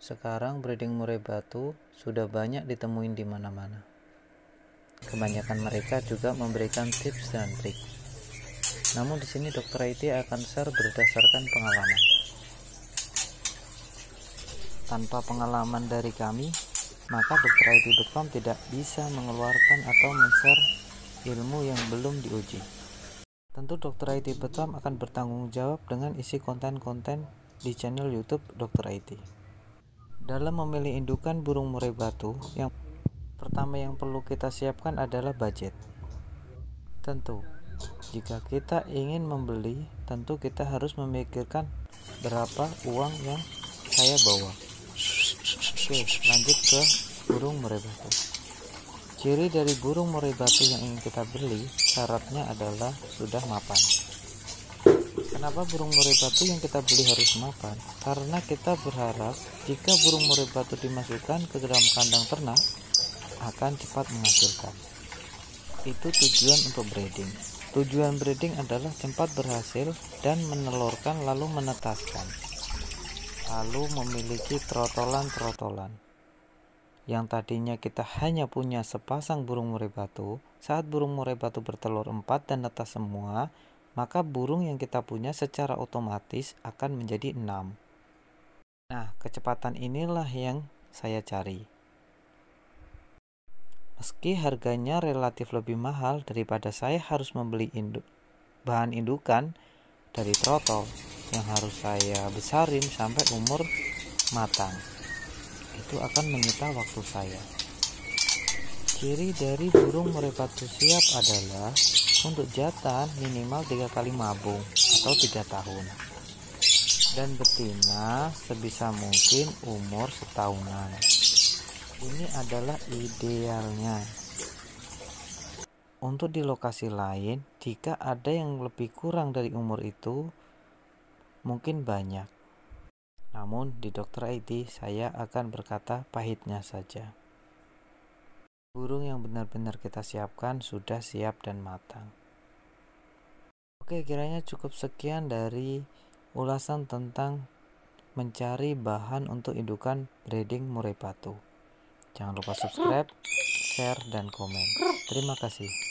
Sekarang breeding murai batu sudah banyak ditemuin di mana-mana. Kebanyakan mereka juga memberikan tips dan trik. Namun di sini Dokter IT akan share berdasarkan pengalaman. Tanpa pengalaman dari kami, maka dokterit.com tidak bisa mengeluarkan atau men-share ilmu yang belum diuji. Tentu Dokter IT.com akan bertanggung jawab dengan isi konten-konten di channel YouTube Dokter IT. Dalam memilih indukan burung murai batu, yang pertama yang perlu kita siapkan adalah budget. Tentu, jika kita ingin membeli, tentu kita harus memikirkan berapa uang yang saya bawa. Oke, lanjut ke burung murai batu. Ciri dari burung murai batu yang ingin kita beli, syaratnya adalah sudah mapan. Kenapa burung murai batu yang kita beli harus mapan? Karena kita berharap jika burung murai batu dimasukkan ke dalam kandang ternak akan cepat menghasilkan. Itu tujuan untuk breeding. Tujuan breeding adalah cepat berhasil dan menelurkan lalu menetaskan. Lalu memiliki trotolan-trotolan. Yang tadinya kita hanya punya sepasang burung murai batu, saat burung murai batu bertelur empat dan netas semua, maka burung yang kita punya secara otomatis akan menjadi 6. Nah, kecepatan inilah yang saya cari. Meski harganya relatif lebih mahal daripada saya harus membeli induk, bahan indukan dari trotol yang harus saya besarin sampai umur matang. Itu akan menyita waktu saya. Ciri dari burung merepatu siap adalah untuk jantan minimal tiga kali mabung atau tiga tahun. Dan betina sebisa mungkin umur setahunan. Ini adalah idealnya. Untuk di lokasi lain jika ada yang lebih kurang dari umur itu mungkin banyak. Namun di dokter ID saya akan berkata pahitnya saja Burung yang benar-benar kita siapkan sudah siap dan matang. Oke, kiranya cukup sekian dari ulasan tentang mencari bahan untuk indukan breeding murai batu. Jangan lupa subscribe, share, dan komen. Terima kasih.